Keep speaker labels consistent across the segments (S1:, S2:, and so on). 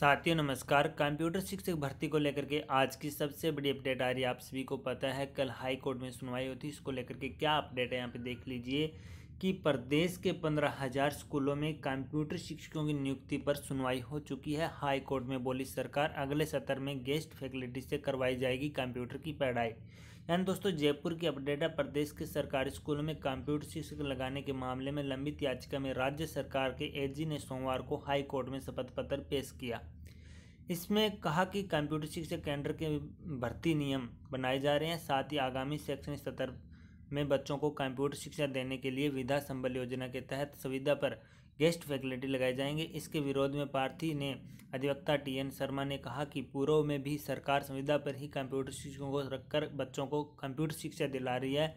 S1: साथियों, नमस्कार। कंप्यूटर शिक्षक भर्ती को लेकर के आज की सबसे बड़ी अपडेट आ रही है। आप सभी को पता है, कल हाई कोर्ट में सुनवाई होती है। इसको लेकर के क्या अपडेट है, यहाँ पे देख लीजिए। कि प्रदेश के पंद्रह हज़ार स्कूलों में कंप्यूटर शिक्षकों की नियुक्ति पर सुनवाई हो चुकी है। हाई कोर्ट में बोली सरकार, अगले सत्र में गेस्ट फैकल्टी से करवाई जाएगी कंप्यूटर की पढ़ाई। यानी दोस्तों, जयपुर की अपडेट है, प्रदेश के सरकारी स्कूलों में कंप्यूटर शिक्षक लगाने के मामले में लंबित याचिका में राज्य सरकार के एजी ने सोमवार को हाई कोर्ट में शपथ पत्र पेश किया। इसमें कहा कि कंप्यूटर शिक्षक केंद्र के भर्ती नियम बनाए जा रहे हैं, साथ ही आगामी शैक्षणिक सत्र में बच्चों को कंप्यूटर शिक्षा देने के लिए विधा संबल योजना के तहत सुविधा पर गेस्ट फैकल्टी लगाए जाएँगे। इसके विरोध में पार्थी ने अधिवक्ता टी एन शर्मा ने कहा कि पूर्व में भी सरकार संविधा पर ही कंप्यूटर शिक्षकों को रखकर बच्चों को कंप्यूटर शिक्षा दिला रही है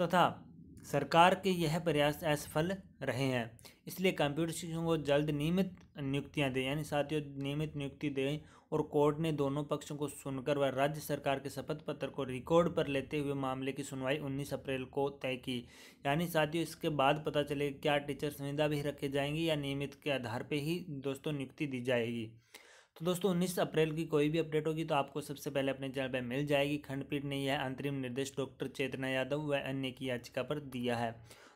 S1: तथा सरकार के यह प्रयास असफल रहे हैं। इसलिए कंप्यूटर शिक्षकों को जल्द नियमित नियुक्तियाँ दें, यानी साथियों, नियमित नियुक्ति दें और कोर्ट ने दोनों पक्षों को सुनकर व राज्य सरकार के शपथ पत्र को रिकॉर्ड पर लेते हुए मामले की सुनवाई 19 अप्रैल को तय की। यानी साथियों, इसके बाद पता चले क्या टीचर संविधा भी रखे जाएँगी या नियमित के आधार पर ही दोस्तों नियुक्ति दी जाएगी। तो दोस्तों, उन्नीस अप्रैल की कोई भी अपडेट होगी तो आपको सबसे पहले अपने चैनल पर मिल जाएगी। खंडपीठ ने यह अंतरिम निर्देश डॉक्टर चेतना यादव व अन्य की याचिका पर दिया है।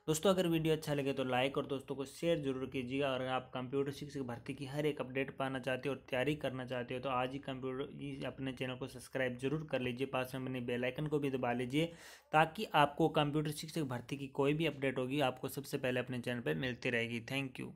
S1: दोस्तों, अगर वीडियो अच्छा लगे तो लाइक और दोस्तों को शेयर ज़रूर कीजिएगा। और आप कंप्यूटर शिक्षक भर्ती की हर एक अपडेट पाना चाहते हो और तैयारी करना चाहते हो तो आज ही कंप्यूटर अपने चैनल को सब्सक्राइब ज़रूर कर लीजिए। पास में बने बेल आइकन को भी दबा लीजिए ताकि आपको कंप्यूटर शिक्षक भर्ती की कोई भी अपडेट होगी। आपको सबसे पहले अपने चैनल पर मिलती रहेगी। Thank you.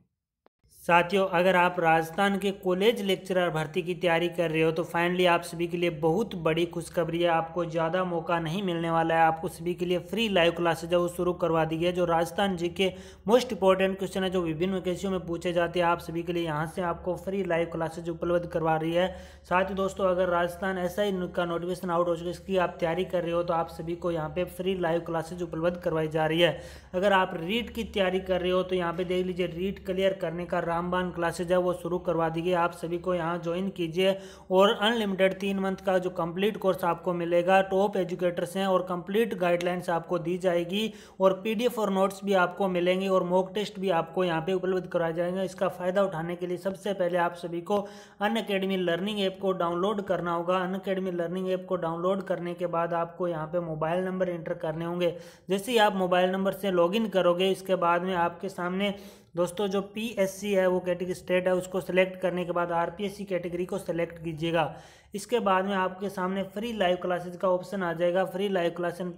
S1: साथियों, अगर आप राजस्थान के कॉलेज लेक्चरर भर्ती की तैयारी कर रहे हो तो फाइनली आप सभी के लिए बहुत बड़ी खुशखबरी है। आपको ज़्यादा मौका नहीं मिलने वाला है। आपको सभी के लिए फ्री लाइव क्लासेज है, वो शुरू करवा दी गई है। जो राजस्थान जी के मोस्ट इंपॉर्टेंट क्वेश्चन है, जो विभिन्न वैकेंसियों में पूछे जाते हैं, आप सभी के लिए यहाँ से आपको फ्री लाइव क्लासेज उपलब्ध करवा रही है। साथ ही दोस्तों, अगर राजस्थान ऐसा ही का नोटिफिकेशन आउट हो चुका इसकी आप तैयारी कर रहे हो तो आप सभी को यहाँ पर फ्री लाइव क्लासेज उपलब्ध करवाई जा रही है। अगर आप रीट की तैयारी कर रहे हो तो यहाँ पे देख लीजिए, रीट क्लियर करने का रामबान क्लासेज है, वो शुरू करवा दी गई। आप सभी को यहाँ ज्वाइन कीजिए और अनलिमिटेड तीन मंथ का जो कंप्लीट कोर्स आपको मिलेगा टॉप एजुकेटर्स हैं और कंप्लीट गाइडलाइंस आपको दी जाएगी और पीडीएफ और नोट्स भी आपको मिलेंगे और मॉक टेस्ट भी आपको यहाँ पे उपलब्ध कराए जाएँगे। इसका फ़ायदा उठाने के लिए सबसे पहले आप सभी को अन अकेडमी लर्निंग ऐप को डाउनलोड करना होगा। अन अकेडमी लर्निंग ऐप को डाउनलोड करने के बाद आपको यहाँ पे मोबाइल नंबर एंटर करने होंगे। जैसे ही आप मोबाइल नंबर से लॉगिन करोगे, इसके बाद में आपके सामने दोस्तों, जो पी एस सी है, वो कैटेगरी स्टेट है, उसको सेलेक्ट करने के बाद R P S C category को सेलेक्ट कीजिएगा। इसके बाद में आपके सामने फ्री लाइव क्लासेज का ऑप्शन आ जाएगा। फ्री लाइव क्लासेस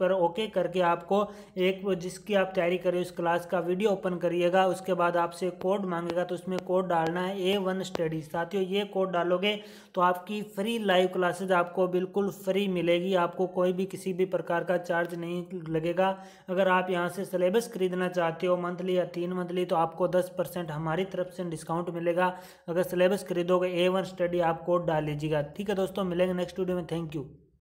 S1: पर ओके करके आपको एक जिसकी आप तैयारी करें उस क्लास का वीडियो ओपन करिएगा, उसके बाद आपसे कोड मांगेगा तो उसमें कोड डालना है ए वन स्टडी साथियों, ये कोड डालोगे तो आपकी फ्री लाइव क्लासेज आपको बिल्कुल फ्री मिलेगी, आपको कोई भी किसी भी प्रकार का चार्ज नहीं लगेगा। अगर आप यहाँ से सिलेबस खरीदना चाहते हो मंथली या तीन मंथली तो आपको दस परसेंट हमारी तरफ़ से डिस्काउंट मिलेगा। अगर सिलेबस खरीदोगे ए वन स्टडी आप कोड डाल लीजिएगा। ठीक है दोस्तों, मिलेंगे नेक्स्ट वीडियो में। Thank you